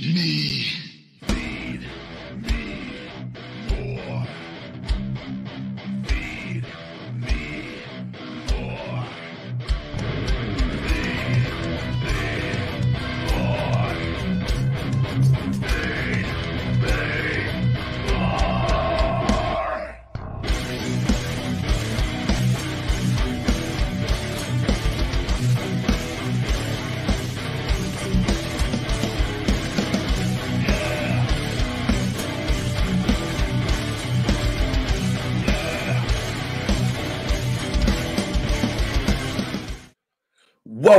Feed me.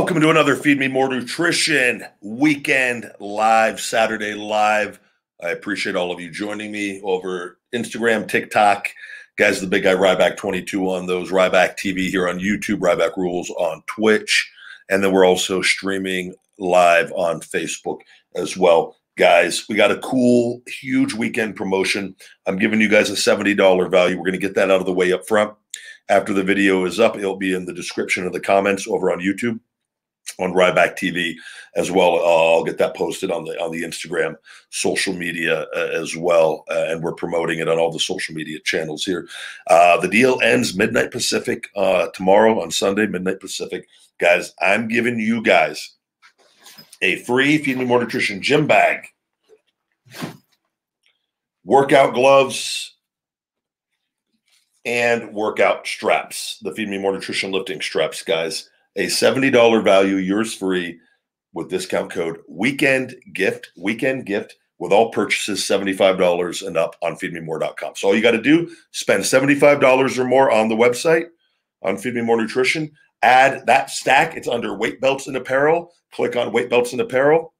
Welcome to another Feed Me More Nutrition weekend live, Saturday live. I appreciate all of you joining me over Instagram, TikTok. Guys, the big guy Ryback 22 on those, Ryback TV here on YouTube, Ryback Rules on Twitch. And then we're also streaming live on Facebook as well. Guys, we got a cool, huge weekend promotion. I'm giving you guys a $70 value. We're going to get that out of the way up front. After the video is up, it'll be in the description of the comments over on YouTube, on Ryback TV as well. Uh, I'll get that posted on the on the Instagram, social media uh, as well, uh, and we're promoting it on all the social media channels here. Uh, the deal ends midnight Pacific uh, tomorrow on Sunday, midnight Pacific. Guys, I'm giving you guys a free Feed Me More Nutrition gym bag, workout gloves and workout straps, the Feed Me More Nutrition lifting straps, guys. A $70 value, yours free with discount code weekend gift, weekend gift with all purchases $75 and up on feedmemore.com. So all you got to do, spend $75 or more on the website on Feed Me More Nutrition. Add that stack. It's under weight belts and apparel. Click on weight belts and apparel.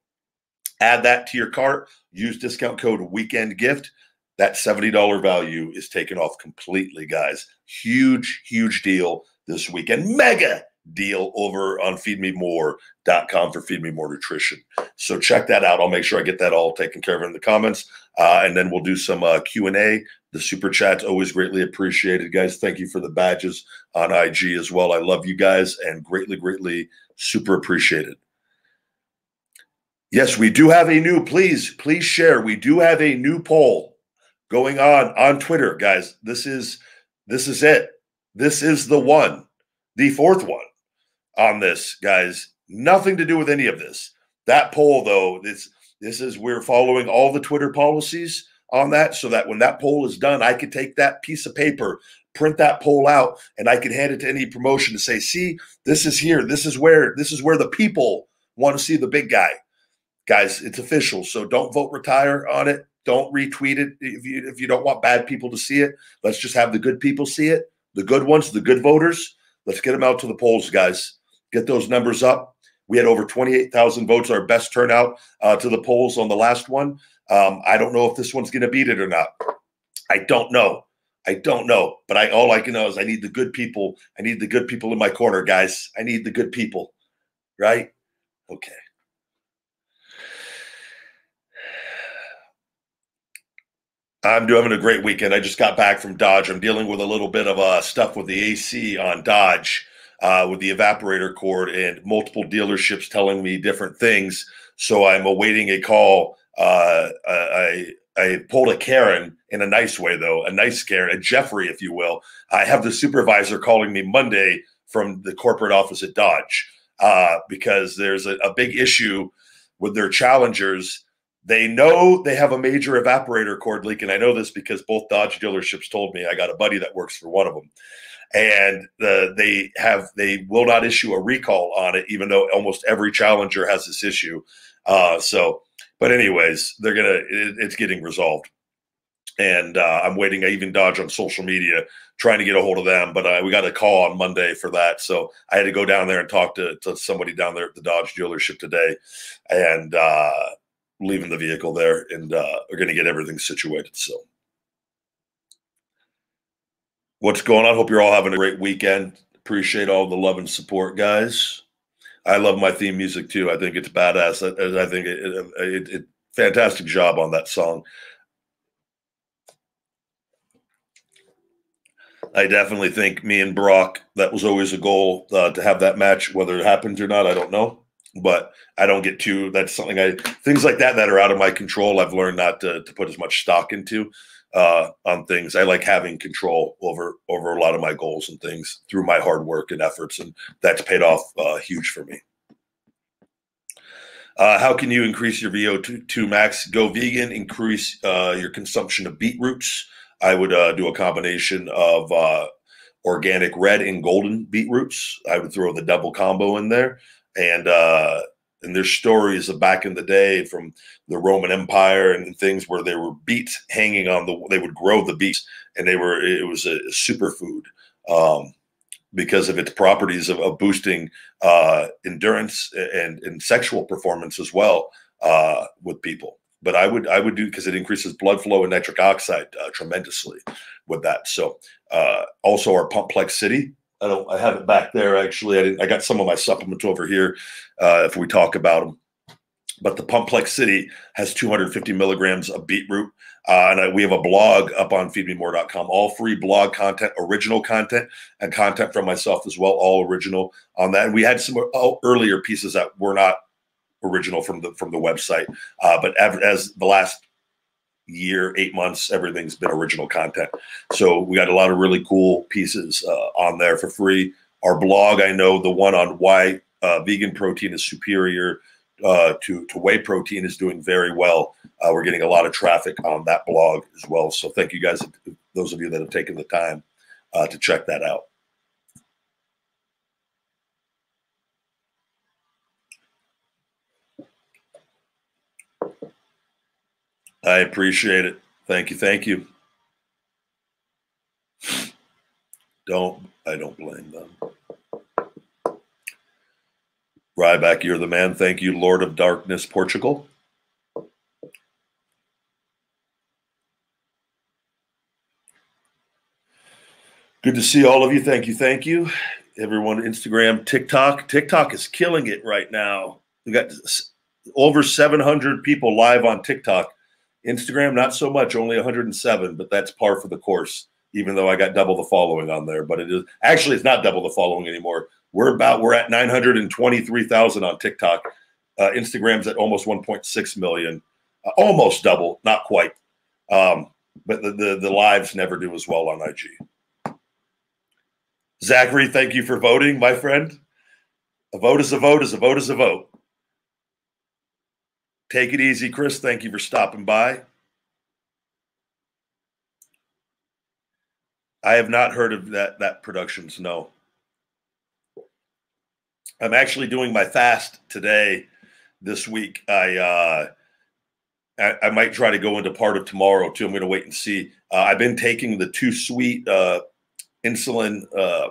Add that to your cart. Use discount code weekend gift that $70 value is taken off completely, guys. Huge, huge deal this weekend. Mega deal over on feedmemore.com for Feed Me More Nutrition. So check that out. I'll make sure I get that all taken care of in the comments. Uh, and then we'll do some uh, Q&A. The super chat's always greatly appreciated, guys. Thank you for the badges on IG as well. I love you guys and greatly, greatly super appreciated. Yes, we do have a new, please, please share. We do have a new poll going on on Twitter, guys. This is this is it. This is the one, the fourth one on this, guys. Nothing to do with any of this. That poll, though, this this is we're following all the Twitter policies on that, so that when that poll is done, I could take that piece of paper, print that poll out, and I could hand it to any promotion to say, "See, this is here. This is where this is where the people want to see the big guy." Guys, it's official. So don't vote retire on it don't retweet it if you if you don't want bad people to see it. Let's just have the good people see it. The good ones, the good voters. Let's get them out to the polls, guys. Get those numbers up. We had over 28,000 votes, our best turnout uh, to the polls on the last one. Um, I don't know if this one's going to beat it or not. I don't know. I don't know. But I all I can know is I need the good people. I need the good people in my corner, guys. I need the good people. Right? Okay. I'm doing a great weekend. I just got back from Dodge. I'm dealing with a little bit of uh, stuff with the AC on Dodge, uh, with the evaporator core, and multiple dealerships telling me different things. So I'm awaiting a call. Uh, I I pulled a Karen in a nice way, though, a nice Karen, a Jeffrey, if you will. I have the supervisor calling me Monday from the corporate office at Dodge uh, because there's a, a big issue with their challengers they know they have a major evaporator core leak, and I know this because both Dodge dealerships told me. I got a buddy that works for one of them, and the, they have they will not issue a recall on it, even though almost every Challenger has this issue. Uh, so, but anyways, they're gonna it, it's getting resolved, and uh, I'm waiting. I even Dodge on social media trying to get a hold of them, but uh, we got a call on Monday for that, so I had to go down there and talk to, to somebody down there at the Dodge dealership today, and uh, leaving the vehicle there and uh, are going to get everything situated. So, what's going on? Hope you're all having a great weekend. Appreciate all the love and support, guys. I love my theme music too. I think it's badass. I, I think it, it, it, fantastic job on that song. I definitely think me and Brock, that was always a goal uh, to have that match. Whether it happens or not, I don't know. but I don't get too. That's something I things like that that are out of my control. I've learned not to, to put as much stock into uh, on things. I like having control over over a lot of my goals and things through my hard work and efforts, and that's paid off uh, huge for me. Uh, how can you increase your VO2 max? Go vegan, increase uh, your consumption of beetroots. I would uh, do a combination of uh, organic red and golden beetroots. I would throw the double combo in there. And uh, and there's stories of back in the day from the Roman Empire and things where they were beets hanging on the. They would grow the beets, and they were it was a, superfood. Um, because of its properties of, of boosting uh, endurance and, and sexual performance as well uh, with people. But I would I would do because it increases blood flow and nitric oxide uh, tremendously with that. So uh, also our Pumplexity. I don't I have it back there actually. I didn't, I got some of my supplements over here uh, if we talk about them. But the Pumplexity has 250 milligrams of beetroot. Uh, and I, we have a blog up on feedmemore.com, all free blog content, original content, and content from myself as well, all original on that. And we had some earlier pieces that were not original from the from the website, uh, but as the last year, eight months, everything's been original content. So we got a lot of really cool pieces uh, on there for free. Our blog, I know the one on why uh, vegan protein is superior uh, to to whey protein is doing very well. Uh, we're getting a lot of traffic on that blog as well. So thank you guys, those of you that have taken the time uh, to check that out. I appreciate it. Thank you. Thank you. Don't I don't blame them. Ryback, you're the man. Thank you, Lord of Darkness, Portugal. Good to see all of you. Thank you. Thank you. Everyone, Instagram, TikTok. TikTok is killing it right now. We got over 700 people live on TikTok. Instagram, not so much, only 107, but that's par for the course, even though I got double the following on there. But it is actually, it's not double the following anymore. We're about we're at 923,000 on TikTok. Uh, Instagram's at almost 1.6 million, uh, almost double, not quite. Um, but the, the the lives never do as well on IG. Zachary, thank you for voting, my friend. A vote is a vote is a vote is a vote. Take it easy, Chris. Thank you for stopping by. I have not heard of that that productions. No. I'm actually doing my fast today, this week. I, uh, I, I might try to go into part of tomorrow too. I'm going to wait and see. Uh, I've been taking the Too Sweet uh, insulin uh,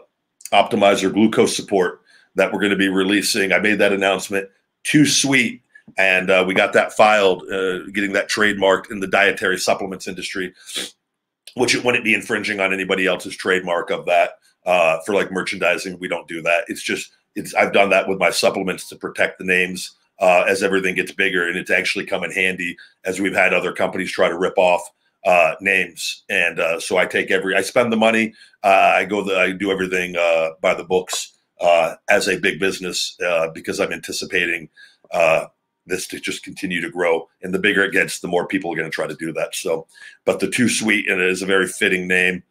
optimizer glucose support that we're going to be releasing. I made that announcement. Too sweet, and uh, we got that filed, uh, getting that trademarked in the dietary supplements industry, which it wouldn't be infringing on anybody else's trademark of that. Uh, for like merchandising, we don't do that. It's just it's I've done that with my supplements to protect the names uh, as everything gets bigger, and it's actually come in handy as we've had other companies try to rip off uh, names. And uh, so I take every I spend the money. I go the I do everything by the books as a big business because I'm anticipating this to just continue to grow. And the bigger it gets, the more people are going to try to do that. So, but the Too Sweet and it is a very fitting name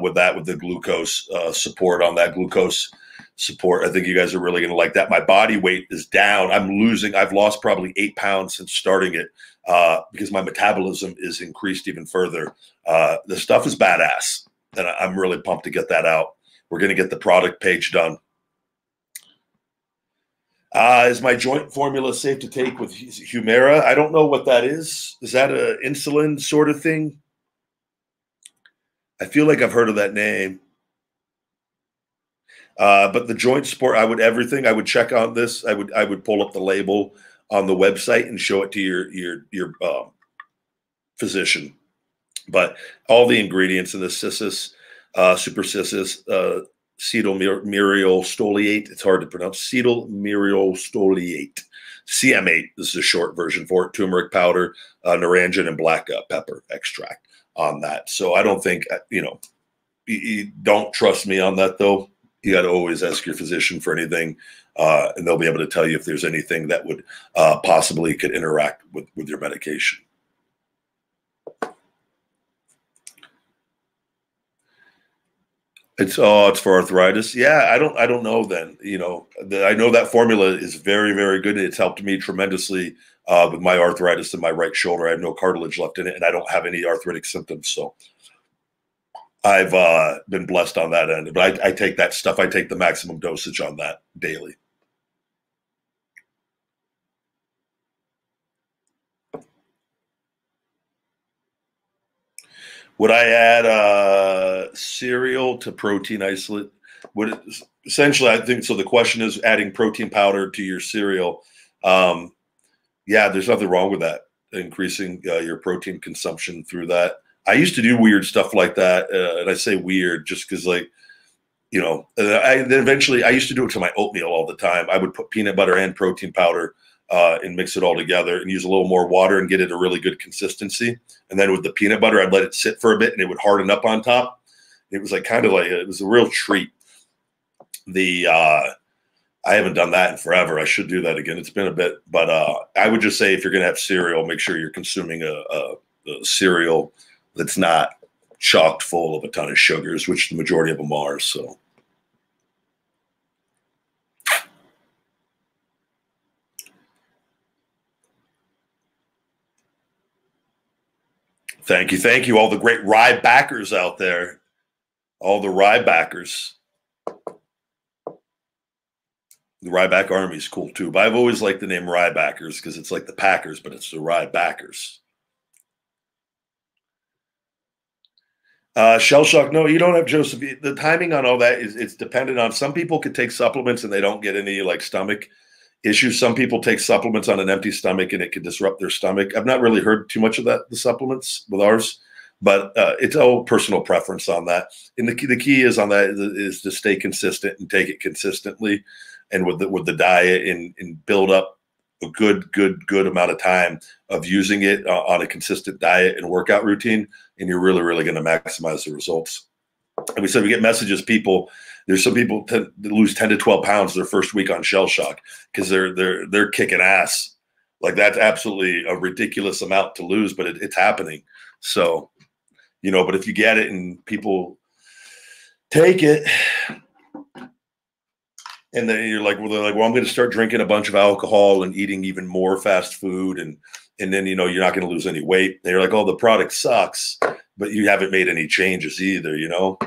with that with the glucose support on that glucose support. I think you guys are really going to like that. My body weight is down. I'm losing. I've lost probably eight pounds since starting it uh, because my metabolism is increased even further. Uh, the stuff is badass, and I'm really pumped to get that out. We're going to get the product page done. Uh, is my joint formula safe to take with Humira? I don't know what that is. Is that an insulin sort of thing? I feel like I've heard of that name. Uh, but the joint support, I would everything. I would check on this. I would I would pull up the label on the website and show it to your your your uh, physician. But all the ingredients in the cissus, uh, super cissus, uh, cetyl myristoleate. It's hard to pronounce. Cetyl myristoleate. CM8 this is a short version for it. Turmeric powder, uh, naranjan, and black uh, pepper extract on that. So I don't think uh, you know. You, you don't trust me on that though you got to always ask your physician for anything uh, and they'll be able to tell you if there's anything that would uh, possibly could interact with with your medication. It's oh, it's for arthritis. Yeah, I don't, I don't know. Then you know, the, I know that formula is very, very good. It's helped me tremendously uh, with my arthritis in my right shoulder. I have no cartilage left in it, and I don't have any arthritic symptoms. So I've uh, been blessed on that end. But I, I take that stuff. I take the maximum dosage on that daily. Would I add uh, cereal to protein isolate? Would it, essentially, I think so. The question is adding protein powder to your cereal. Um, yeah, there's nothing wrong with that. Increasing uh, your protein consumption through that. I used to do weird stuff like that, uh, and I say weird just because, like, you know, uh, I then eventually I used to do it to my oatmeal all the time. I would put peanut butter and protein powder uh, and mix it all together and use a little more water and get it a really good consistency. And then with the peanut butter, I'd let it sit for a bit and it would harden up on top. It was like kind of like it was a real treat. The uh, I haven't done that in forever. I should do that again. It's been a bit, but uh, I would just say if you're going to have cereal, make sure you're consuming a, a, a cereal that's not chocked full of a ton of sugars, which the majority of them are. So. Thank you. Thank you. All the great Rybackers out there. All the Rybackers. The Ryback Army is cool too. But I've always liked the name Rybackers because it's like the Packers, but it's the Rybackers. Uh, shell shock. No, you don't have Joseph. The timing on all that is it's dependent on some people could take supplements and they don't get any like stomach issues. Some people take supplements on an empty stomach and it can disrupt their stomach. I've not really heard too much of that, the supplements with ours, but uh, it's all personal preference on that. And the key, the key is on that is, is, to stay consistent and take it consistently and with the, with the diet and, and build up a good, good, good amount of time of using it uh, on a consistent diet and workout routine. And you're really, really going to maximize the results. And we said we get messages, people there's some people that lose 10 to 12 pounds their first week on shell shock because they're they're they're kicking ass. Like that's absolutely a ridiculous amount to lose, but it, it's happening. So, you know, but if you get it and people take it, and then you're like, well, they're like, well, I'm going to start drinking a bunch of alcohol and eating even more fast food, and and then you know you're not going to lose any weight. You're like, oh, the product sucks, but you haven't made any changes either, you know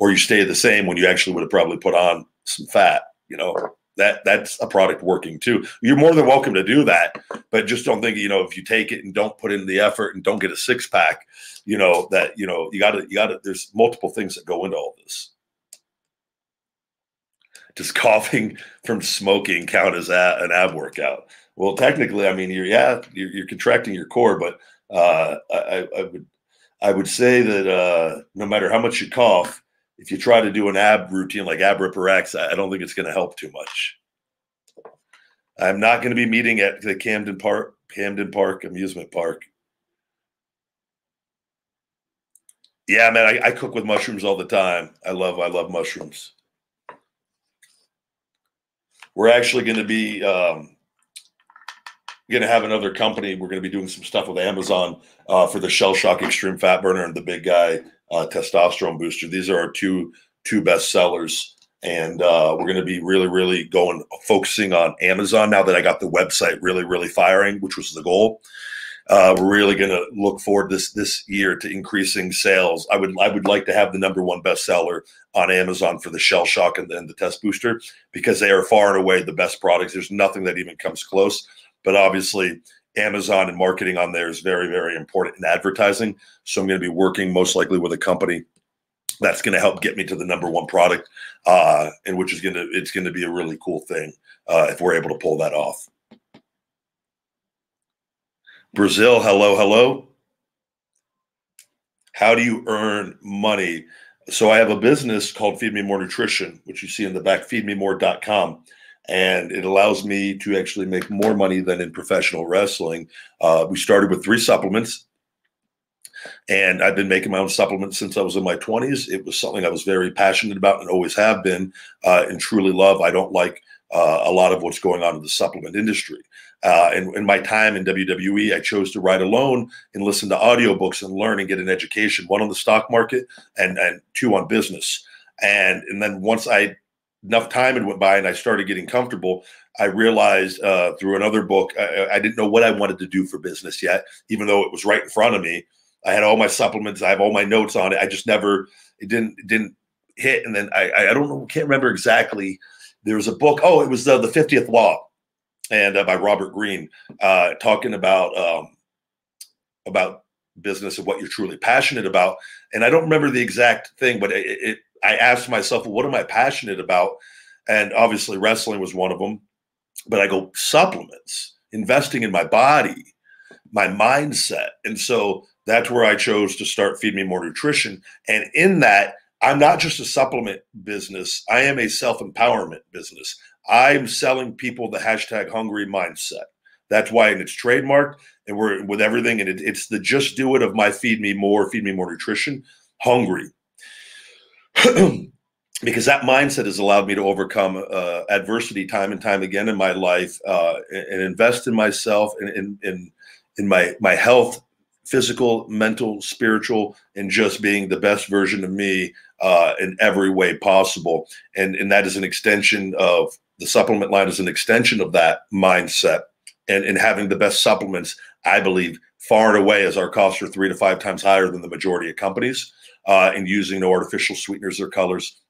or you stay the same when you actually would have probably put on some fat. You know, that that's a product working too. You're more than welcome to do that, but just don't think you know if you take it and don't put in the effort and don't get a six pack, you know that you know you got to you got to. There's multiple things that go into all this. Does coughing from smoking count as a, an ab workout? Well, technically, I mean, you're yeah, you're, you're contracting your core, but uh, I, I would I would say that uh, no matter how much you cough, if you try to do an ab routine like ab ripper X, I don't think it's going to help too much. I'm not going to be meeting at the Camden Park Camden Park amusement park. Yeah, man, I, I cook with mushrooms all the time. I love I love mushrooms. We're actually going to be um, going to have another company. We're going to be doing some stuff with Amazon uh, for the Shell Shock Extreme Fat Burner and the Big Guy uh, Testosterone Booster. These are our two two best sellers, and uh, we're going to be really, really going focusing on Amazon now that I got the website really, really firing, which was the goal. Uh, we're really going to look forward this this year to increasing sales. I would I would like to have the number one bestseller on Amazon for the Shell Shock and, and the Test Booster because they are far and away the best products. There's nothing that even comes close. But obviously, Amazon and marketing on there is very, very important in advertising. So I'm going to be working most likely with a company that's going to help get me to the number one product, uh, and which is going to it's going to be a really cool thing uh, if we're able to pull that off. Brazil, hello, hello. How do you earn money? So I have a business called Feed Me More Nutrition, which you see in the back, feedmemore.com and it allows me to actually make more money than in professional wrestling. Uh, we started with three supplements, and I've been making my own supplements since I was in my 20s. It was something I was very passionate about and always have been, uh, and truly love. I don't like uh, a lot of what's going on in the supplement industry. Uh, and in my time in WWE, I chose to ride alone and listen to audiobooks and learn and get an education, one on the stock market and, and two on business. And, and then once I enough time had went by and I started getting comfortable, I realized uh, through another book, I, I, didn't know what I wanted to do for business yet, even though it was right in front of me. I had all my supplements, I have all my notes on it. I just never, it didn't, it didn't hit. And then I, I don't know, can't remember exactly. There was a book. Oh, it was the, the 50th Law, and uh, by Robert Greene, uh, talking about um, about business and what you're truly passionate about. And I don't remember the exact thing, but it, it I asked myself, what am I passionate about? And obviously, wrestling was one of them. But I go, supplements, investing in my body, my mindset. And so that's where I chose to start Feed Me More Nutrition. And in that, I'm not just a supplement business, I am a self empowerment business. I'm selling people the hashtag hungry mindset. That's why, and it's trademarked, and we're with everything, and it, it's the just do it of my feed me more, feed me more nutrition, hungry. because that mindset has allowed me to overcome uh, adversity time and time again in my life uh, and, invest in myself and in, in, in my my health physical mental spiritual and just being the best version of me uh, in every way possible. And and that is an extension of the supplement line is an extension of that mindset. And, and having the best supplements i believe far and away as our costs are three to five times higher than the majority of companies uh, and using no artificial sweeteners or colors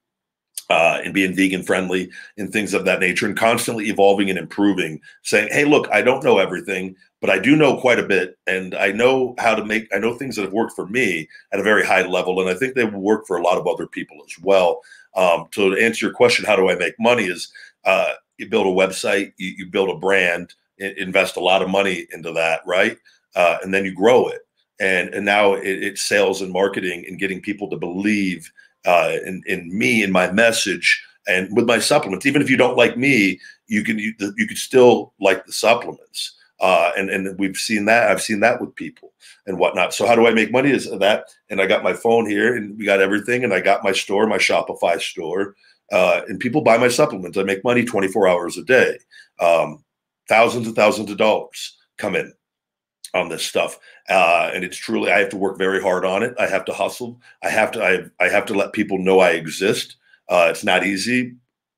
uh, and being vegan friendly and things of that nature and constantly evolving and improving saying hey look i don't know everything but i do know quite a bit and i know how to make i know things that have worked for me at a very high level and i think they will work for a lot of other people as well. Um, so to answer your question how do i make money is uh, you build a website you, you build a brand invest a lot of money into that right? Uh, and then you grow it and and now it, it's sales and marketing and getting people to believe uh, in, in me and my message and with my supplements. Even if you don't like me, you can you, you can still like the supplements. Uh, and and we've seen that. I've seen that with people and whatnot. So how do I make money? Is that? And I got my phone here, and we got everything, and I got my store, my Shopify store, uh, and people buy my supplements. I make money 24 hours a day. Um, thousands and thousands of dollars come in on this stuff uh, and it's truly i have to work very hard on it. I have to hustle. I have to i, I have to let people know i exist. Uh, it's not easy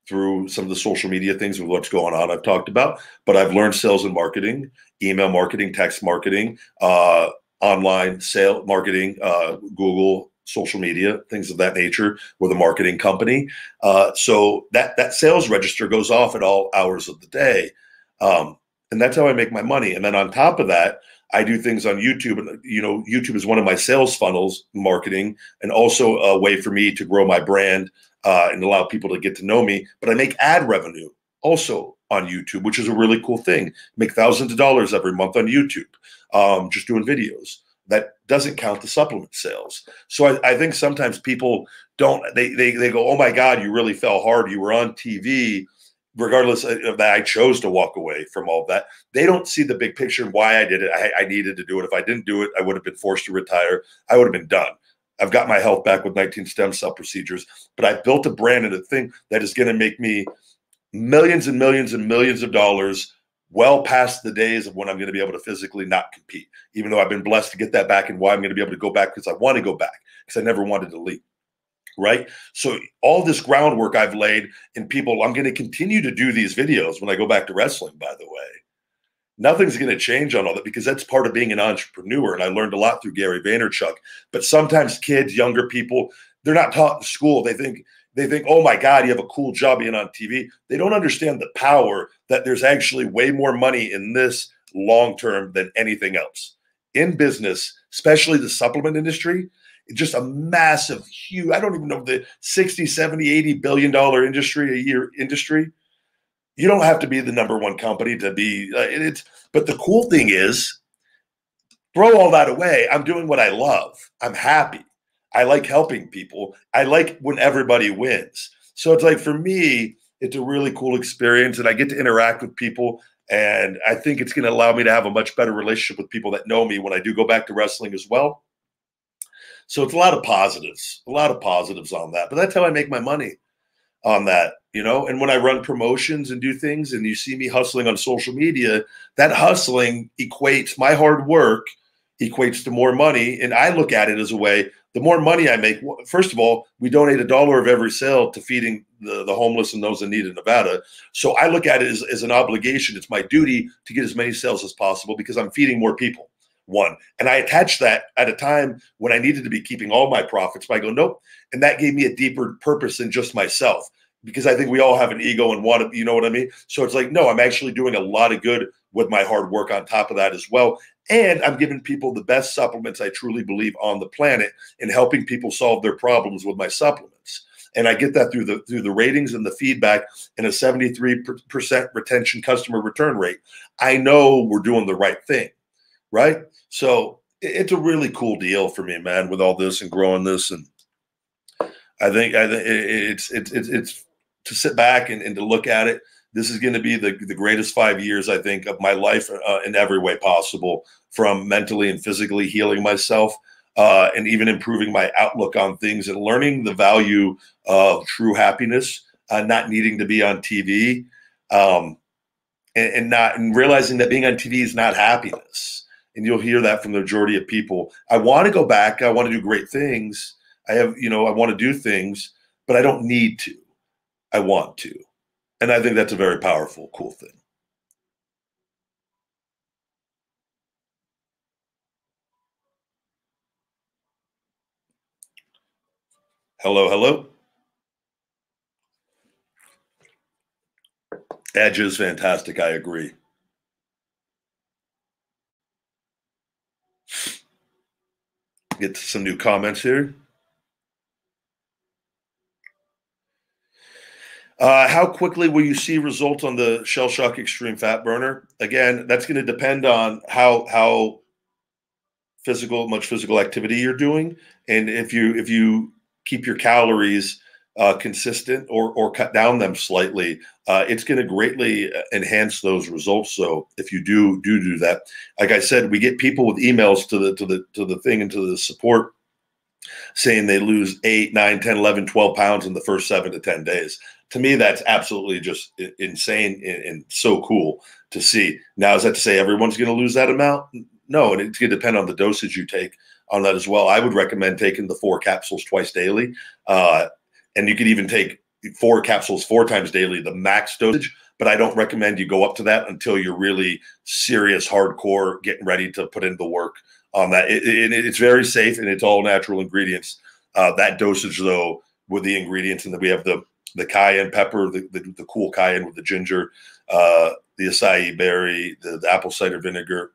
through some of the social media things with what's going on i've talked about but i've learned sales and marketing email marketing text marketing uh, online sale marketing uh, google social media things of that nature with a marketing company. Uh, so that that sales register goes off at all hours of the day. Um, and that's how i make my money. And then on top of that I do things on YouTube, and you know, YouTube is one of my sales funnels, marketing, and also a way for me to grow my brand uh, and allow people to get to know me. But I make ad revenue also on YouTube, which is a really cool thing. Make thousands of dollars every month on YouTube, um, just doing videos. That doesn't count the supplement sales. So I, I think sometimes people don't. They, they they go, "Oh my God, you really fell hard. You were on TV." Regardless of that, I chose to walk away from all that. They don't see the big picture and why I did it. I, I, needed to do it. If I didn't do it, I would have been forced to retire. I would have been done. I've got my health back with 19 stem cell procedures, but I built a brand and a thing that is going to make me millions and millions and millions of dollars well past the days of when I'm going to be able to physically not compete, even though I've been blessed to get that back and why I'm going to be able to go back because I want to go back because I never wanted to leave right? So all this groundwork I've laid in people, I'm going to continue to do these videos when I go back to wrestling, by the way. Nothing's going to change on all that because that's part of being an entrepreneur. And I learned a lot through Gary Vaynerchuk. But sometimes kids, younger people, they're not taught in school. They think they think, oh my God, you have a cool job being on TV. They don't understand the power that there's actually way more money in this long term than anything else. In business, especially the supplement industry, just a massive, huge, I don't even know the 60, 70, 80 billion dollar industry a year industry. You don't have to be the number one company to be uh, it's but the cool thing is throw all that away. I'm doing what I love. I'm happy. I like helping people. I like when everybody wins. So it's like for me, it's a really cool experience and I get to interact with people and I think it's going to allow me to have a much better relationship with people that know me when I do go back to wrestling as well. So it's a lot of positives, a lot of positives on that. But that's how I make my money. on that, you know. And when I run promotions and do things, and you see me hustling on social media, that hustling equates my hard work equates to more money. And I look at it as a way the more money I make, first of all, we donate a dollar of every sale to feeding the, the homeless and those in need in Nevada. So I look at it as, as an obligation. It's my duty to get as many sales as possible because I'm feeding more people. One. And I attached that at a time when I needed to be keeping all my profits. But I go, nope. And that gave me a deeper purpose than just myself because I think we all have an ego and want to, you know what I mean? So it's like, no, I'm actually doing a lot of good with my hard work on top of that as well. And I'm giving people the best supplements I truly believe on the planet and helping people solve their problems with my supplements. And I get that through the through the ratings and the feedback and a 73% retention customer return rate. I know we're doing the right thing, right? So it's a really cool deal for me, man, with all this and growing this. And I think I think it's it's it's, it's to sit back and, and to look at it this is going to be the, the greatest five years, I think, of my life uh, in every way possible, from mentally and physically healing myself uh, and even improving my outlook on things and learning the value of true happiness, uh, not needing to be on TV, um, and, and, not and realizing that being on TV is not happiness. And you'll hear that from the majority of people. I want to go back. I want to do great things. I have, you know, I want to do things, but I don't need to. I want to. And I think that's a very powerful, cool thing. Hello, hello. Edge is fantastic. I agree. Get to some new comments here. Uh, how quickly will you see results on the Shell Shock Extreme Fat Burner? Again, that's going to depend on how how physical much physical activity you're doing, and if you if you keep your calories uh, consistent or or cut down them slightly, uh, it's going to greatly uh, enhance those results. So if you do do do that, like I said, we get people with emails to the to the to the thing and to the support saying they lose 8 9 10 11 12 pounds in the first 7 to 10 days to me, that's absolutely just insane and, so cool to see. Now, is that to say everyone's going to lose that amount? No, and it's going to depend on the dosage you take on that as well. I would recommend taking the four capsules twice daily, uh, and you could even take four capsules four times daily, the max dosage. But I don't recommend you go up to that until you're really serious, hardcore, getting ready to put in the work on that. It, it, it's very safe and it's all natural ingredients. Uh, that dosage, though, with the ingredients, and then we have the the cayenne pepper, the, the, the cool cayenne with the ginger, uh, the acai berry, the, the, apple cider vinegar,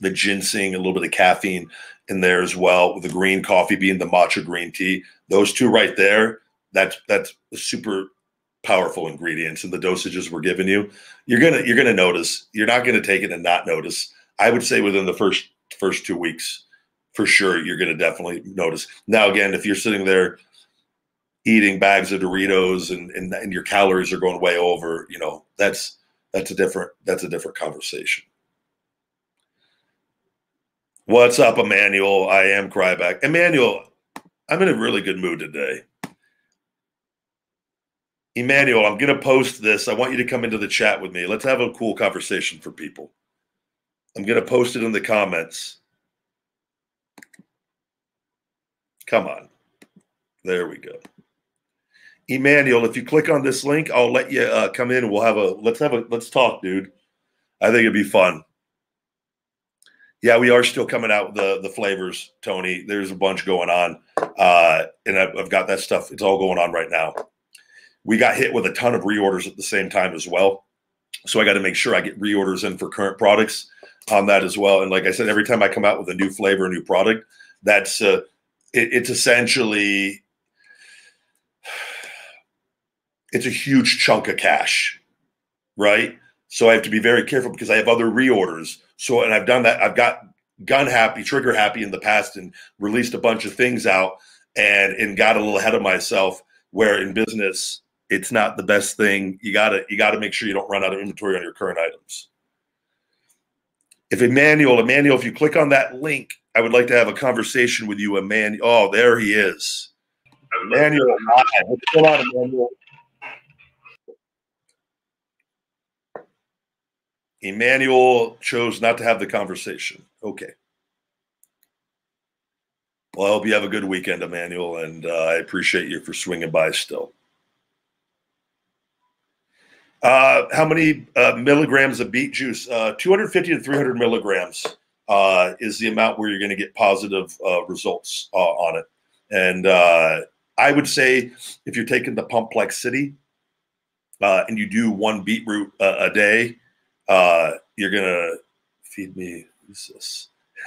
the ginseng, a little bit of caffeine in there as well, with the green coffee bean the matcha green tea. Those two right there, that's that's super powerful ingredients and the dosages we're giving you. You're gonna you're gonna notice. You're not gonna take it and not notice. I would say within the first first two weeks, for sure, you're gonna definitely notice. Now again, if you're sitting there eating bags of Doritos and, and, and your calories are going way over, you know, that's that's a different that's a different conversation. What's up, Emmanuel? I am Cryback. Emmanuel, I'm in a really good mood today. Emmanuel, I'm going to post this. I want you to come into the chat with me. Let's have a cool conversation for people. I'm going to post it in the comments. Come on. There we go. Emmanuel, if you click on this link, I'll let you uh, come in we'll have a let's have a let's talk, dude. I think it'd be fun. Yeah, we are still coming out with the the flavors, Tony. There's a bunch going on, uh, and I've, I've got that stuff. It's all going on right now. We got hit with a ton of reorders at the same time as well, so I got to make sure I get reorders in for current products on that as well. And like I said, every time I come out with a new flavor, a new product, that's uh, it, it's essentially it's a huge chunk of cash, right? So I have to be very careful because I have other reorders. So, and I've done that. I've got gun happy, trigger happy in the past and released a bunch of things out and, and got a little ahead of myself where in business, it's not the best thing. You gotta you gotta make sure you don't run out of inventory on your current items. If Emmanuel, Emmanuel, if you click on that link, I would like to have a conversation with you, Emmanuel. Oh, there he is. Emmanuel, what's going on, Emmanuel? Emmanuel chose not to have the conversation. Okay. Well, I hope you have a good weekend, Emmanuel, and uh, I appreciate you for swinging by still. Uh, how many uh, milligrams of beet juice? Uh, 250 to 300 milligrams uh, is the amount where you're going to get positive uh, results on it. And I would say if you're taking the Pumplexity uh, and you do one beetroot a day, you're going to feed me.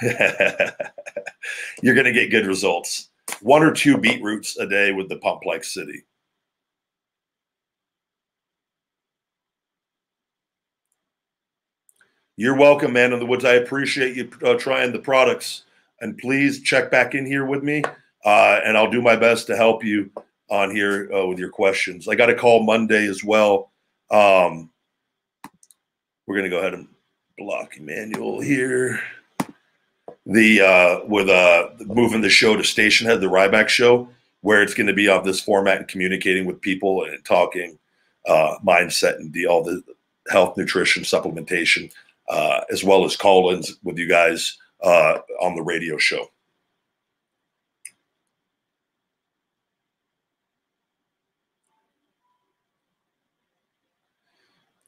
You're going to get good results. One or two beetroots a day with the Pumplexity. You're welcome, man in the woods. I appreciate you uh, trying the products, and please check back in here with me, uh, and I'll do my best to help you on here uh, with your questions. I got a call Monday as well. Um, we're gonna go ahead and block Emmanuel here. The uh, with uh, moving the show to Stationhead, the Ryback show, where it's going to be on this format and communicating with people and talking uh, mindset and the, all the health, nutrition, supplementation uh, as well as call-ins with you guys uh, on the radio show.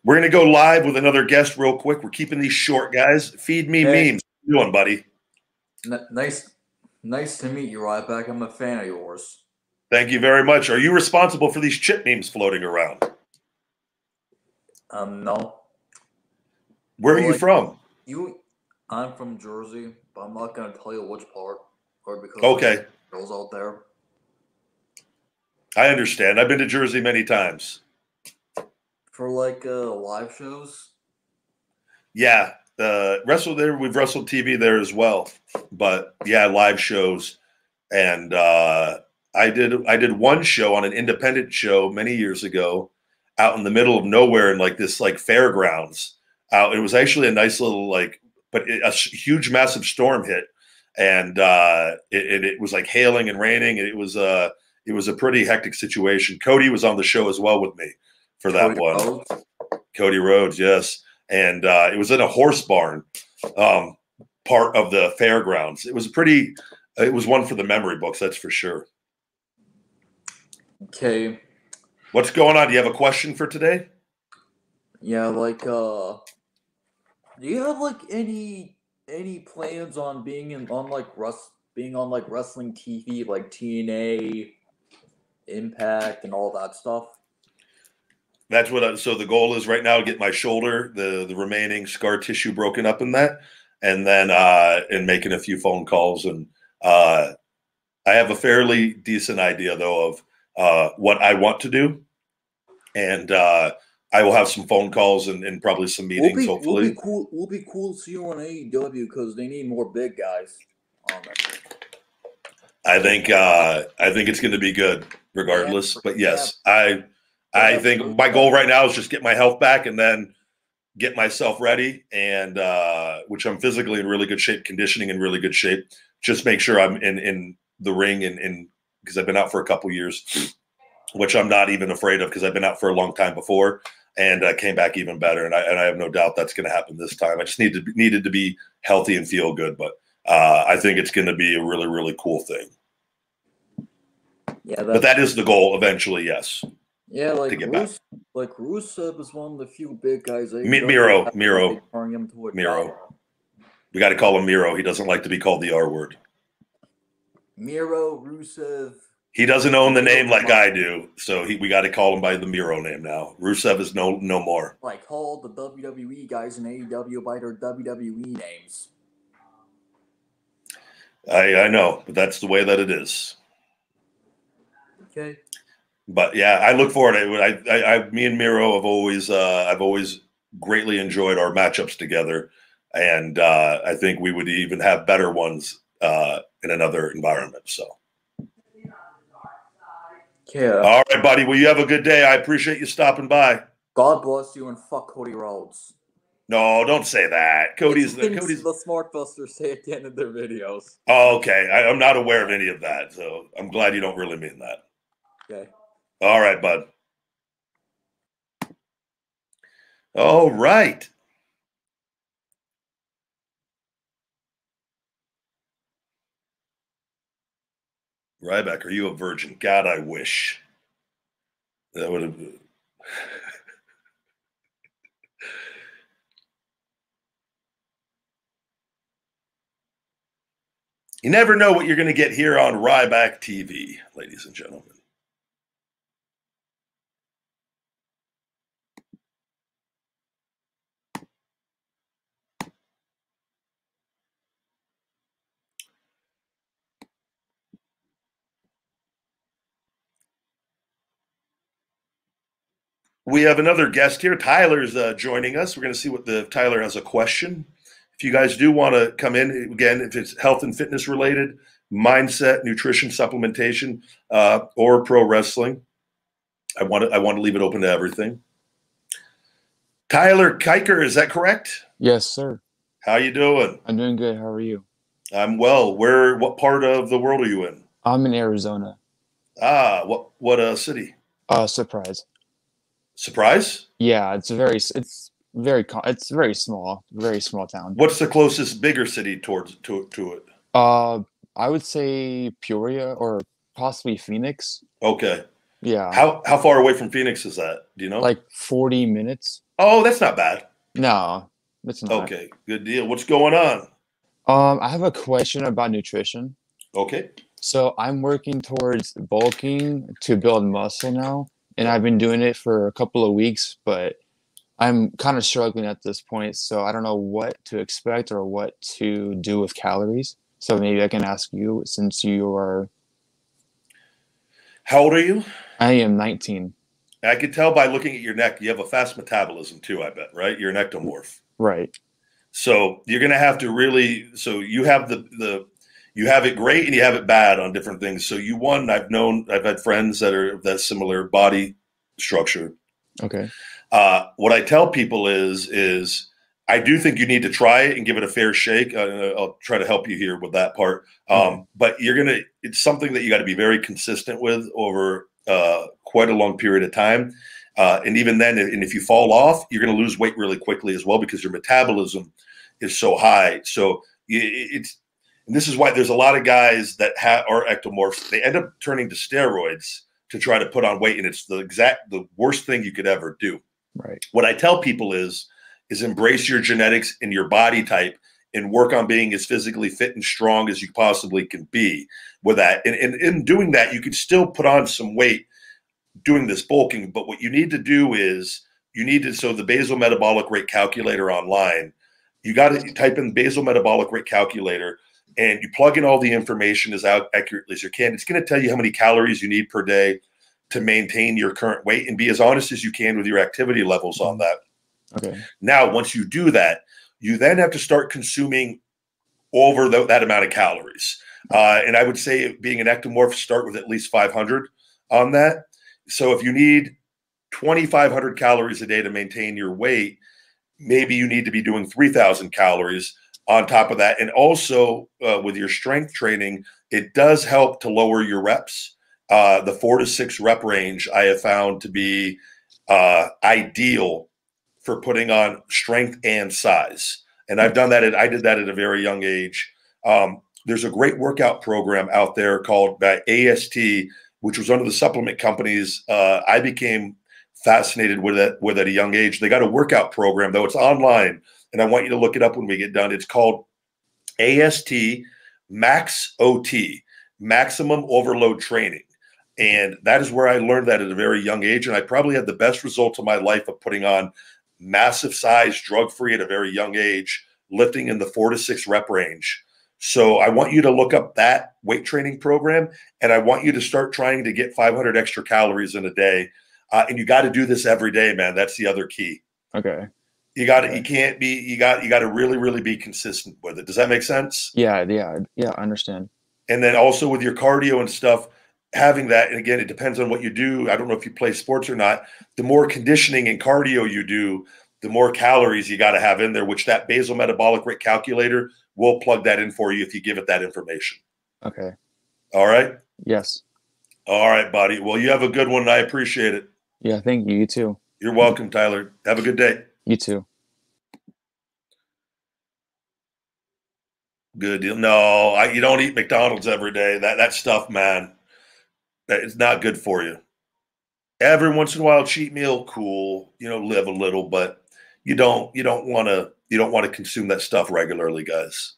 We're going to go live with another guest real quick. We're keeping these short, guys. Feed me Hey. memes. How you doing, buddy? N- nice, nice to meet you, Ryback. I'm a fan of yours. Thank you very much. Are you responsible for these chip memes floating around? Um, no, Where are you Well, from? you. I'm from Jersey, but I'm not gonna tell you which part, or because Okay, girls out there. I understand. I've been to Jersey many times. For like uh, live shows, Yeah, uh, wrestled there. We've wrestled TV there as well, but yeah, live shows. And uh, I did I did one show on an independent show many years ago, out in the middle of nowhere in like this like fairgrounds. Out, it was actually a nice little like, but it, a huge massive storm hit, and uh, it, it, was like hailing and raining, and it was uh it was a pretty hectic situation. Cody was on the show as well with me for that Cody one. Rhodes. Cody Rhodes, yes. And uh, it was in a horse barn, um, part of the fairgrounds. It was a pretty. It was one for the memory books, that's for sure. Okay, What's going on? Do you have a question for today? yeah, like uh, do you have like any any plans on being in on like rust being on like wrestling TV, like TNA, Impact, and all that stuff? That's what. I, so the goal is right now get my shoulder, the the remaining scar tissue broken up in that, and then uh, and making a few phone calls. And uh, I have a fairly decent idea though of uh, what I want to do, and uh, I will have some phone calls and, and probably some We'll meetings. be, hopefully, we'll be cool. We'll be cool to see you on AEW because they need more big guys. I think uh, I think it's going to be good regardless. But yes, I I think my goal right now is just get my health back and then get myself ready and uh, which I'm physically in really good shape, conditioning in really good shape. Just make sure I'm in in the ring and in because I've been out for a couple years, which I'm not even afraid of because I've been out for a long time before and uh, came back even better. And I and I have no doubt that's going to happen this time. I just need to be- needed to be healthy and feel good, but uh, I think it's going to be a really really cool thing. Yeah, But that is the goal eventually. Yes, yeah, like get back. Rus- like Rusev is one of the few big guys. Mi- Miro, Miro, him to Miro. we got to call him Miro. He doesn't like to be called the R word. Miro, Rusev. He doesn't own the name like I do, so he, we got to call him by the Miro name now. Rusev is no no more. Like call the WWE guys in AEW by their WWE names. I I know, but that's the way that it is. Okay. But yeah, I look forward to. I, I, I me and Miro have always uh, I've always greatly enjoyed our matchups together, and uh, I think we would even have better ones uh, in another environment. So. Yeah. All right, buddy. Well, you have a good day. I appreciate you stopping by. God bless you and fuck Cody Rhodes. No, don't say that. Cody's the Cody's. the Smartbusters say at the end of their videos. Oh, okay. I, I'm not aware of any of that, so I'm glad you don't really mean that. Okay. All right, bud. All right. Ryback, are you a virgin? God, I wish. That would have. You never know what you're going to get here on Ryback TV, ladies and gentlemen. We have another guest here. Tyler's uh, joining us. We're going to see what the Tyler has a question. If you guys do want to come in again, if it's health and fitness related, mindset, nutrition, supplementation, uh, or pro wrestling, I want to I want to leave it open to everything. Tyler Kiker, is that correct? Yes, sir. How you doing? I'm doing good. How are you? I'm well. Where? What part of the world are you in? I'm in Arizona. Ah, what what uh, city? Uh, surprise. Surprise? Yeah, it's very, it's very, it's very small, very small town. What's the closest bigger city towards to to it? Uh, I would say Peoria or possibly Phoenix. Okay. Yeah, How how far away from Phoenix is that? Do you know? like 40 minutes. oh, that's not bad. No, it's not. Okay, good deal. What's going on? Um, I have a question about nutrition. Okay. So I'm working towards bulking to build muscle now, and I've been doing it for a couple of weeks, but I'm kind of struggling at this point. So I don't know what to expect or what to do with calories. So maybe I can ask you since you are, How old are you? I am 19. I could tell by looking at your neck, you have a fast metabolism too, I bet, right? You're an ectomorph. Mm, right. So you're gonna have to really so you have the the you have it great and you have it bad on different things. So you one, I've known I've had friends that are that similar body structure. Okay. Uh, what I tell people is is I do think you need to try it and give it a fair shake. Uh, I'll try to help you here with that part. Um, Mhm. But you're gonna it's something that you got to be very consistent with over uh, quite a long period of time. Uh, and even then, and if you fall off, you're going to lose weight really quickly as well because your metabolism is so high. So it's and this is why there's a lot of guys that ha- are ectomorphs. They end up turning to steroids to try to put on weight, and it's the exact the worst thing you could ever do Right. what I tell people is is embrace your genetics and your body type and work on being as physically fit and strong as you possibly can be with that. And, and in doing that, you can still put on some weight doing this bulking. But what you need to do is you need to so the basal metabolic rate calculator online, you got to type in basal metabolic rate calculator and you plug in all the information as accurately as you can. It's going to tell you how many calories you need per day to maintain your current weight and be as honest as you can with your activity levels on that. Okay. Now, once you do that, you then have to start consuming over tho- that amount of calories. Uh, and I would say, being an ectomorph, start with at least 500 on that. So if you need 2,500 calories a day to maintain your weight, maybe you need to be doing 3,000 calories on top of that. And also uh, with your strength training, it does help to lower your reps. Uh, the four to six rep range I have found to be uh, ideal for putting on strength and size. And I've done that. At, I did that at a very young age. Um, there's a great workout program out there called by AST, which was under the supplement companies. Uh, I became fascinated with it with at a young age. They got a workout program though. It's online, and I want you to look it up when we get done. It's called AST Max OT, Maximum Overload Training. And that is where I learned that at a very young age. And I probably had the best results of my life of putting on massive size, drug free at a very young age, lifting in the four to six rep range. So I want you to look up that weight training program and I want you to start trying to get 500 extra calories in a day. Uh, and you got to do this every day, man. That's the other key. Okay. You got to, you can't be, you got, you got to really, really be consistent with it. Does that make sense? Yeah. Yeah. Yeah. I understand. and then also with your cardio and stuff having that and again it depends on what you do i don't know if you play sports or not the more conditioning and cardio you do the more calories you got to have in there which that basal metabolic rate calculator will plug that in for you if you give it that information Okay. all right Yes. all right buddy well you have a good one i appreciate it Yeah. Thank you. You too. you're welcome tyler have a good day You too. Good deal. No, I, you don't eat McDonald's every day. That that stuff, man, it's not good for you. Every once in a while, cheat meal, cool. You know, live a little, but you don't you don't want to you don't want to consume that stuff regularly, guys.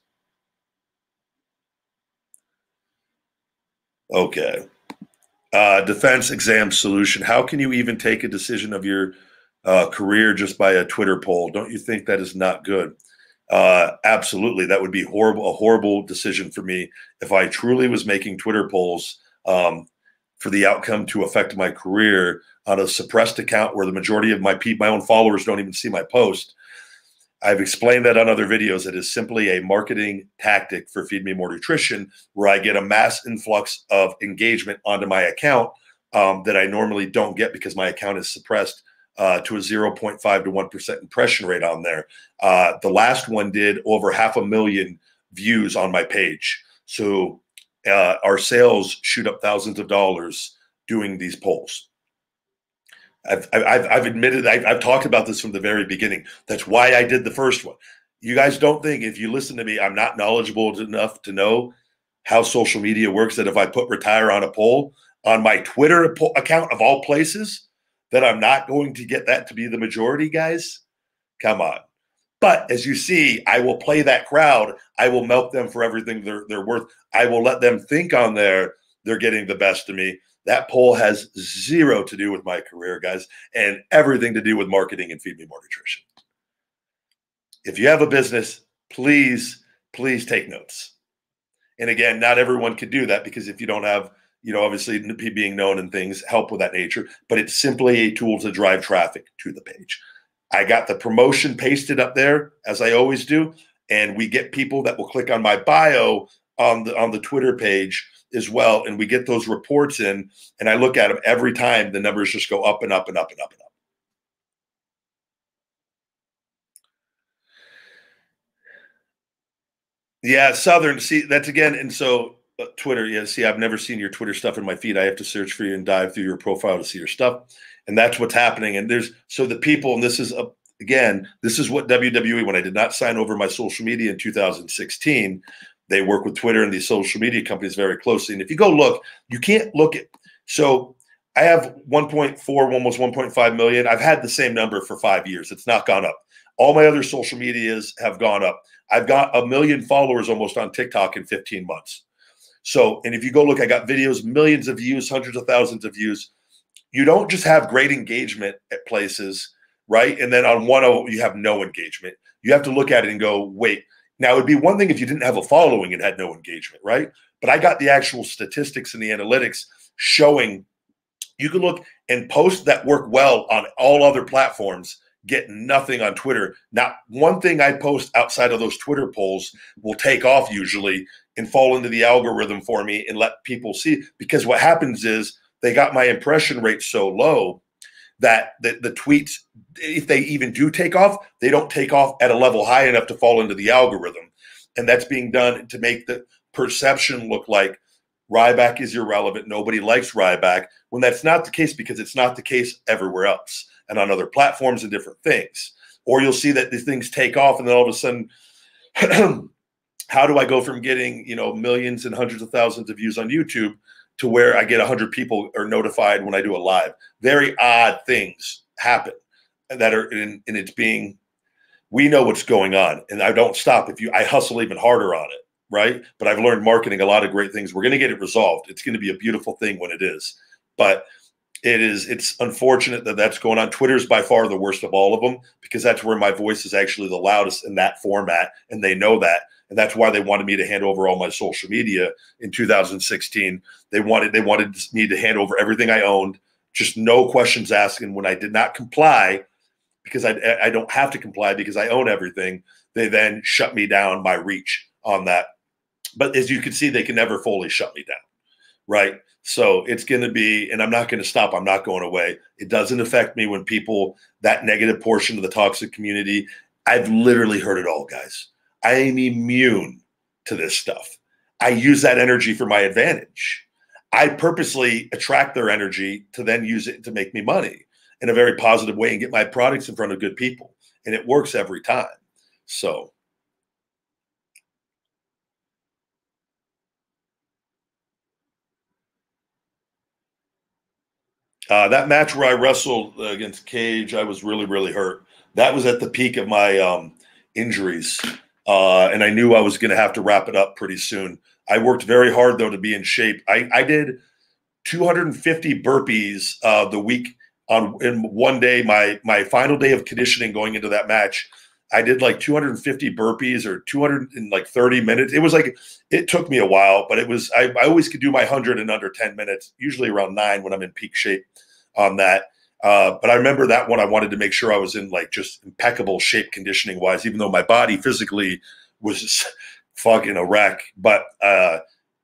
Okay. Uh, defense exam solution. How can you even take a decision of your uh, career just by a Twitter poll? Don't you think that is not good? Uh, absolutely, that would be horrible. A horrible decision for me if I truly was making Twitter polls um, for the outcome to affect my career on a suppressed account where the majority of my my own followers don't even see my post. I've explained that on other videos. It is simply a marketing tactic for Feed Me More Nutrition, where I get a mass influx of engagement onto my account um, that I normally don't get because my account is suppressed uh, to a 0.5 to 1% impression rate on there. Uh, the last one did over half a million views on my page. So uh, our sales shoot up thousands of dollars doing these polls. I've, I've, I've admitted, I've, I've talked about this from the very beginning. That's why I did the first one. You guys don't think, if you listen to me, I'm not knowledgeable enough to know how social media works. That if I put retire on a poll on my Twitter account of all places, that I'm not going to get that to be the majority, guys? Come on. But as you see, I will play that crowd. I will milk them for everything they're, they're worth. I will let them think on there they're getting the best of me. That poll has zero to do with my career, guys, and everything to do with marketing and Feed Me More Nutrition. If you have a business, please, please take notes. And again, not everyone can do that because if you don't have, you know, obviously being known and things help with that nature, but it's simply a tool to drive traffic to the page. I got the promotion pasted up there as I always do, and we get people that will click on my bio on the on the Twitter page as well. And we get those reports in, and I look at them every time. The numbers just go up and up and up and up and up. Yeah, Southern. See, that's again, and so uh, Twitter. Yeah, see, I've never seen your Twitter stuff in my feed. I have to search for you and dive through your profile to see your stuff, and that's what's happening. And there's so the people, and this is a, again, this is what WWE. When I did not sign over my social media in 2016, they work with Twitter and these social media companies very closely. And if you go look, you can't look at so I have 1.4, almost 1.5 million. I've had the same number for five years. It's not gone up. All my other social medias have gone up. I've got a million followers almost on TikTok in 15 months. So, and if you go look, I got videos, millions of views, hundreds of thousands of views. You don't just have great engagement at places, right? And then on one, you have no engagement. You have to look at it and go, wait, now, it'd be one thing if you didn't have a following and had no engagement, right? But I got the actual statistics and the analytics showing you can look and posts that work well on all other platforms get nothing on Twitter. Not one thing I post outside of those Twitter polls will take off usually and fall into the algorithm for me and let people see. Because what happens is they got my impression rate so low that the, the tweets, if they even do take off, they don't take off at a level high enough to fall into the algorithm. And that's being done to make the perception look like Ryback is irrelevant. Nobody likes Ryback when that's not the case because it's not the case everywhere else and on other platforms and different things. Or you'll see that these things take off and then all of a sudden, how do I go from getting, you know, millions and hundreds of thousands of views on YouTube to where I get 100 people are notified when I do a live. Very odd things happen that are in, and it's being, we know what's going on. And I don't stop if you, I hustle even harder on it. Right. But I've learned marketing a lot of great things. We're going to get it resolved. It's going to be a beautiful thing when it is. But it is, it's unfortunate that that's going on. Twitter is by far the worst of all of them because that's where my voice is actually the loudest in that format. And they know that and that's why they wanted me to hand over all my social media in 2016. They wanted they wanted me to hand over everything I owned, just no questions asked. And when I did not comply, because I I don't have to comply because I own everything, they then shut me down my reach on that. But as you can see, they can never fully shut me down, right? So it's going to be, and I'm not going to stop. I'm not going away. It doesn't affect me when people that negative portion of the toxic community. I've literally heard it all, guys. I am immune to this stuff. I use that energy for my advantage. I purposely attract their energy to then use it to make me money in a very positive way and get my products in front of good people. And it works every time. So Uh, that match where I wrestled against Cage, I was really, really hurt. That was at the peak of my um, injuries, uh, and I knew I was going to have to wrap it up pretty soon. I worked very hard though to be in shape. I, I did 250 burpees uh, the week on in one day. My my final day of conditioning going into that match, I did like 250 burpees or 200 in like 30 minutes. It was like it took me a while, but it was I, I always could do my 100 in under 10 minutes, usually around nine when I'm in peak shape on that. Uh, but I remember that one. I wanted to make sure I was in like just impeccable shape conditioning wise, even though my body physically was fucking a wreck. But uh,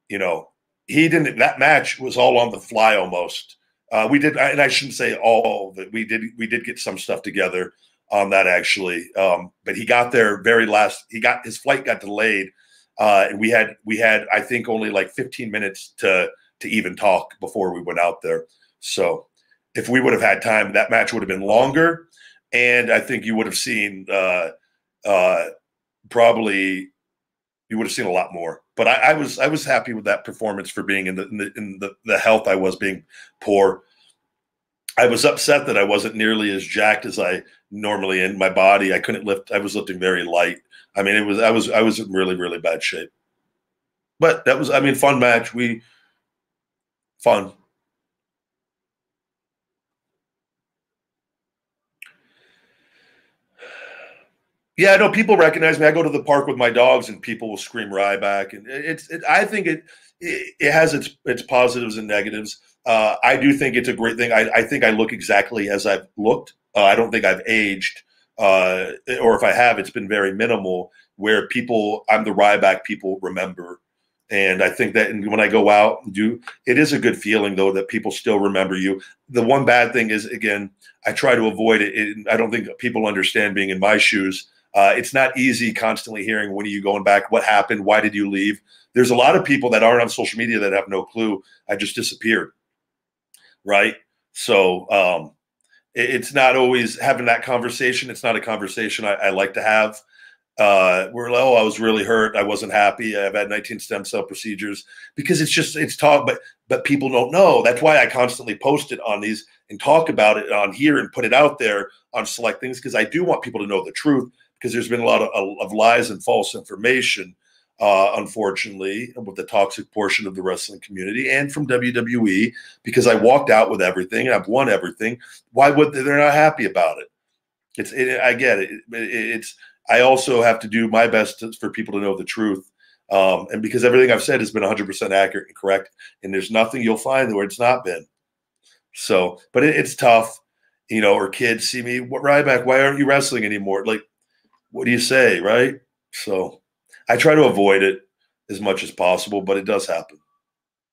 you know, he didn't. That match was all on the fly almost. Uh, we did, and I shouldn't say all it. We did. We did get some stuff together on that actually. Um, but he got there very last. He got his flight got delayed, uh, and we had we had I think only like 15 minutes to to even talk before we went out there. So if we would have had time, that match would have been longer, and I think you would have seen uh, uh, probably you would have seen a lot more. But I, I, was I was happy with that performance for being in the in, the in the the health I was being poor. I was upset that I wasn't nearly as jacked as I normally in my body. I couldn't lift. I was lifting very light. I mean, it was I was I was in really really bad shape. But that was I mean fun match. We fun. Yeah, no, people recognize me. I go to the park with my dogs, and people will scream Ryback, and it's. It, I think it, it, it has its its positives and negatives. Uh, I do think it's a great thing. I, I think I look exactly as I've looked. Uh, I don't think I've aged, uh, or if I have, it's been very minimal. Where people, I'm the Ryback people remember, and I think that when I go out and do, it is a good feeling though that people still remember you. The one bad thing is, again, I try to avoid it. it I don't think people understand being in my shoes uh, it's not easy constantly hearing when are you going back, what happened, why did you leave. There's a lot of people that aren't on social media that have no clue. I just disappeared, right? So um, it's not always having that conversation. It's not a conversation I, I like to have. Uh, we're like, oh, I was really hurt. I wasn't happy. I've had 19 stem cell procedures because it's just it's talk, but but people don't know. That's why I constantly post it on these and talk about it on here and put it out there on select things because I do want people to know the truth because there's been a lot of, of lies and false information, uh, unfortunately, with the toxic portion of the wrestling community and from WWE. Because I walked out with everything and I've won everything. Why would they, they're not happy about it? It's it, I get it. it. It's I also have to do my best to, for people to know the truth. Um, and because everything I've said has been 100% accurate and correct, and there's nothing you'll find where it's not been. So, but it, it's tough, you know. Or kids see me, what Ryback? Why aren't you wrestling anymore? Like what do you say, right? So I try to avoid it as much as possible, but it does happen.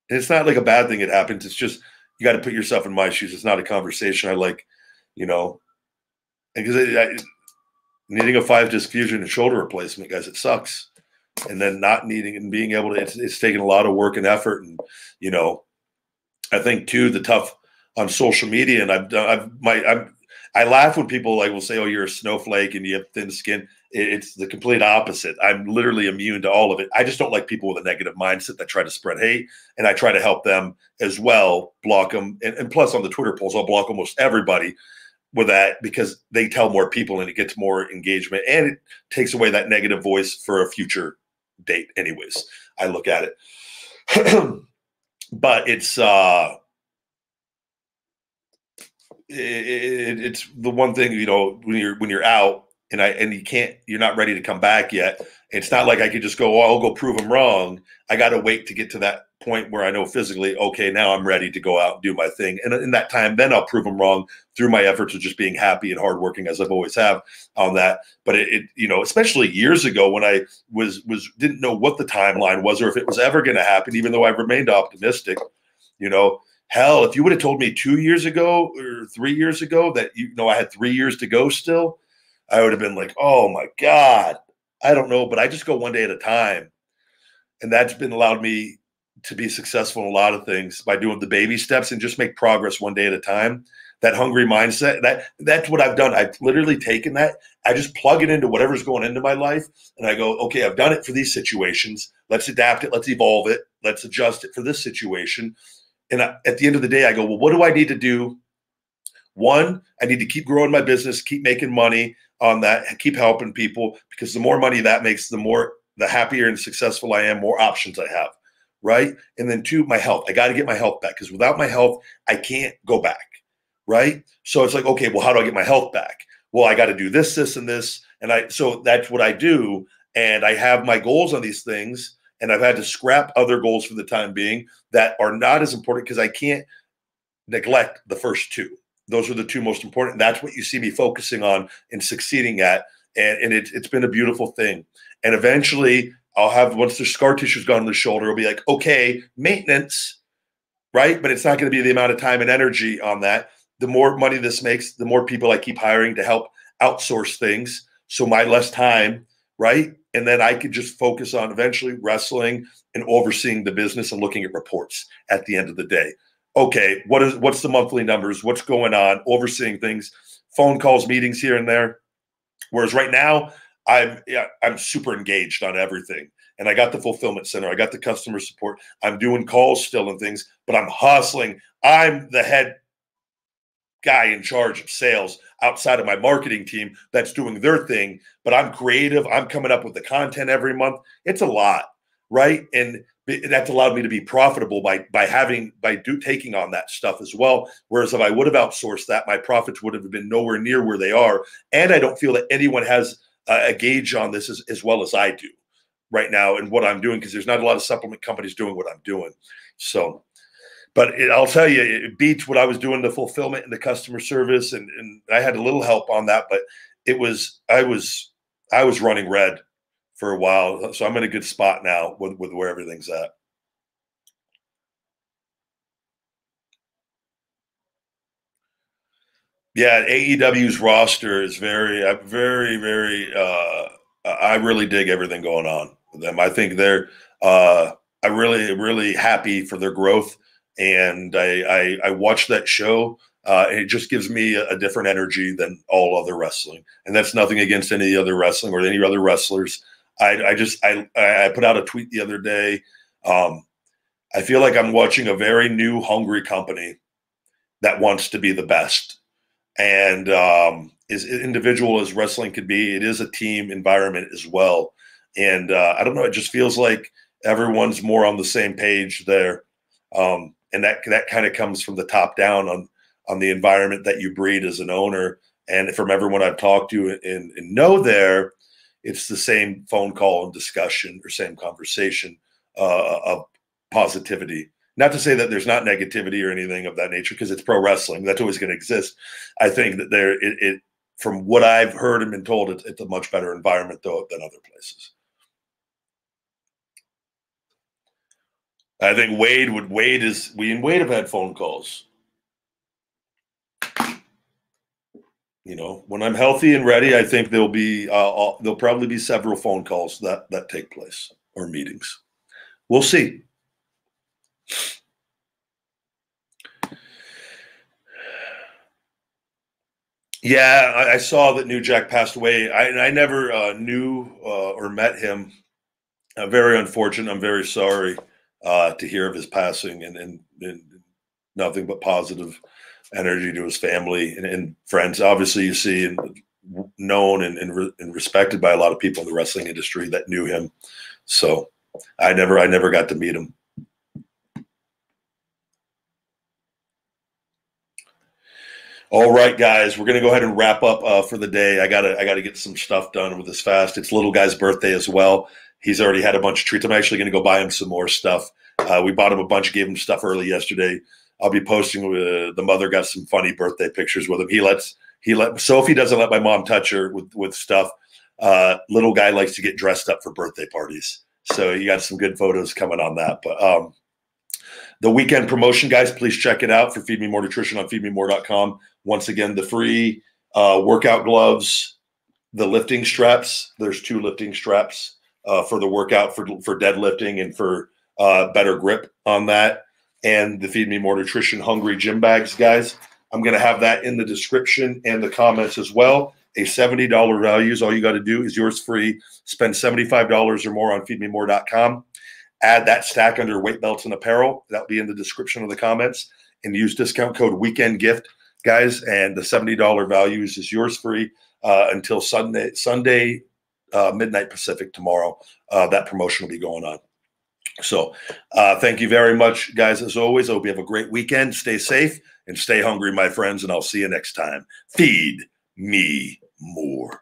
And it's not like a bad thing it happens. It's just you got to put yourself in my shoes. It's not a conversation I like, you know, because I needing a five disc fusion and shoulder replacement, guys, it sucks. And then not needing and being able to, it's, it's taken a lot of work and effort. And, you know, I think too, the tough on social media, and I've done, I've, my, I'm, I laugh when people like will say, "Oh, you're a snowflake and you have thin skin." It's the complete opposite. I'm literally immune to all of it. I just don't like people with a negative mindset that try to spread hate, and I try to help them as well. Block them, and, and plus on the Twitter polls, I'll block almost everybody with that because they tell more people and it gets more engagement and it takes away that negative voice for a future date. Anyways, I look at it, but it's uh it, it's the one thing you know when you're when you're out and I and you can't you're not ready to come back yet. It's not like I could just go, oh, I'll go prove them wrong. I got to wait to get to that point where I know physically, okay, now I'm ready to go out and do my thing. And in that time, then I'll prove them wrong through my efforts of just being happy and hardworking as I've always have on that. But it, it you know, especially years ago when I was was didn't know what the timeline was or if it was ever going to happen, even though I remained optimistic. You know, Hell, if you would have told me two years ago or three years ago that you know I had three years to go still, I would have been like, oh my God, I don't know, but I just go one day at a time. And that's been allowed me to be successful in a lot of things by doing the baby steps and just make progress one day at a time. That hungry mindset, that that's what I've done. I've literally taken that. I just plug it into whatever's going into my life. And I go, okay, I've done it for these situations. Let's adapt it. Let's evolve it. Let's adjust it for this situation And I, at the end of the day, I go, well, what do I need to do? One, I need to keep growing my business, keep making money on that, keep helping people because the more money that makes, the more the happier and successful I am, more options I have. Right. And then two, my health. I got to get my health back because without my health, I can't go back. Right. So it's like, okay, well, how do I get my health back? Well, I got to do this, this, and this. And I, so that's what I do. And I have my goals on these things. And I've had to scrap other goals for the time being that are not as important because I can't neglect the first two. Those are the two most important. That's what you see me focusing on and succeeding at. And, and it, it's been a beautiful thing. And eventually, I'll have once the scar tissue's gone on the shoulder, it'll be like, okay, maintenance, right? But it's not going to be the amount of time and energy on that. The more money this makes, the more people I keep hiring to help outsource things. So my less time, right? And then I could just focus on eventually wrestling and overseeing the business and looking at reports at the end of the day. Okay, what is what's the monthly numbers? What's going on? Overseeing things, phone calls, meetings here and there. Whereas right now, I'm I'm super engaged on everything. And I got the fulfillment center, I got the customer support. I'm doing calls still and things, but I'm hustling. I'm the head guy in charge of sales outside of my marketing team that's doing their thing, but I'm creative. I'm coming up with the content every month. It's a lot, right? And that's allowed me to be profitable by by having by do taking on that stuff as well. Whereas if I would have outsourced that, my profits would have been nowhere near where they are. And I don't feel that anyone has a, a gauge on this as, as well as I do right now and what I'm doing because there's not a lot of supplement companies doing what I'm doing. So, but it, I'll tell you, it beats what I was doing the fulfillment and the customer service, and, and I had a little help on that, but it was I was I was running red for a while, so I'm in a good spot now with, with where everything's at. Yeah, AEW's roster is very, uh, very, very. Uh, I really dig everything going on with them. I think they're. Uh, I'm really, really happy for their growth, and I, I, I watched that show. Uh, and it just gives me a, a, different energy than all other wrestling, and that's nothing against any other wrestling or any other wrestlers. I, I just, I, I put out a tweet the other day. Um, I feel like I'm watching a very new, hungry company that wants to be the best and um, as individual as wrestling could be, it is a team environment as well. And uh, I don't know, it just feels like everyone's more on the same page there, um, and that that kind of comes from the top down on on the environment that you breed as an owner. And from everyone I've talked to and, and know there, it's the same phone call and discussion or same conversation uh, of positivity not to say that there's not negativity or anything of that nature, because it's pro wrestling. That's always going to exist. I think that there, it, it, from what I've heard and been told, it's, it's a much better environment though than other places. I think Wade would Wade is we and Wade have had phone calls. You know, when I'm healthy and ready, I think there'll be uh, there'll probably be several phone calls that that take place or meetings. We'll see. Yeah, I, I, saw that New Jack passed away. I, I never uh, knew uh, or met him. Uh, very unfortunate. I'm very sorry uh, to hear of his passing, and, and, and, nothing but positive energy to his family and, and friends. Obviously, you see and known and, and, respected by a lot of people in the wrestling industry that knew him. So I never, I never got to meet him. All right, guys, we're gonna go ahead and wrap up uh, for the day. I gotta I gotta get some stuff done with this fast. It's little guy's birthday as well. He's already had a bunch of treats. I'm actually gonna go buy him some more stuff. Uh, we bought him a bunch, gave him stuff early yesterday. I'll be posting. Uh, the mother got some funny birthday pictures with him. He lets he let Sophie doesn't let my mom touch her with with stuff. Uh, little guy likes to get dressed up for birthday parties, so you got some good photos coming on that. But um, the weekend promotion, guys, please check it out for Feed Me More Nutrition on feedmemore.com. Once again, the free uh, workout gloves, the lifting straps. There's two lifting straps uh, for the workout for, for deadlifting and for uh, better grip on that. And the Feed Me More Nutrition Hungry Gym Bags, guys. I'm going to have that in the description and the comments as well. A $70 value is all you got to do is yours free. Spend $75 or more on feedmemore.com add that stack under weight belts and apparel. That'll be in the description of the comments. And use discount code weekend gift, guys. And the $70 values is yours free uh, until Sunday, Sunday uh, midnight Pacific tomorrow. Uh, that promotion will be going on. So uh, thank you very much, guys. As always, I hope you have a great weekend. Stay safe and stay hungry, my friends. And I'll see you next time. Feed me more.